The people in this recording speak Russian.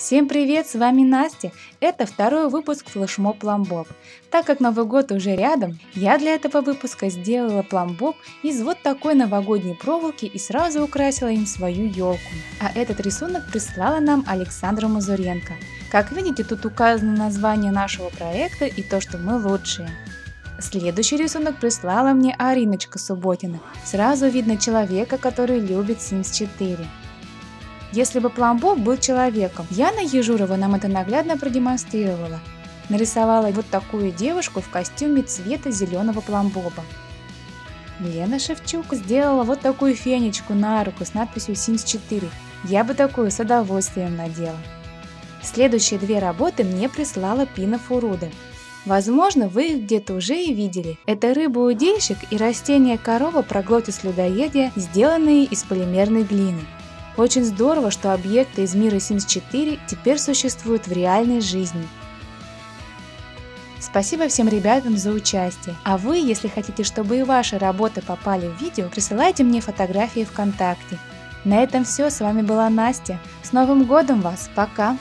Всем привет, с вами Настя. Это второй выпуск флешмоб Пламбоб. Так как Новый год уже рядом, я для этого выпуска сделала пламбоб из вот такой новогодней проволоки и сразу украсила им свою елку. А этот рисунок прислала нам Александра Мазуренко. Как видите, тут указано название нашего проекта и то, что мы лучшие. Следующий рисунок прислала мне Ариночка Субботина. Сразу видно человека, который любит Sims 4. Если бы Пламбо был человеком, Яна Ежурова нам это наглядно продемонстрировала. Нарисовала вот такую девушку в костюме цвета зеленого пломбоба. Лена Шевчук сделала вот такую фенечку на руку с надписью Sims 4. Я бы такую с удовольствием надела. Следующие две работы мне прислала Пина Фуруда. Возможно, вы их где-то уже и видели. Это рыба-удильщик и растение корова проглотис людоедия, сделанные из полимерной глины. Очень здорово, что объекты из мира Sims 4 теперь существуют в реальной жизни. Спасибо всем ребятам за участие. А вы, если хотите, чтобы и ваши работы попали в видео, присылайте мне фотографии ВКонтакте. На этом все, с вами была Настя. С Новым годом вас, пока!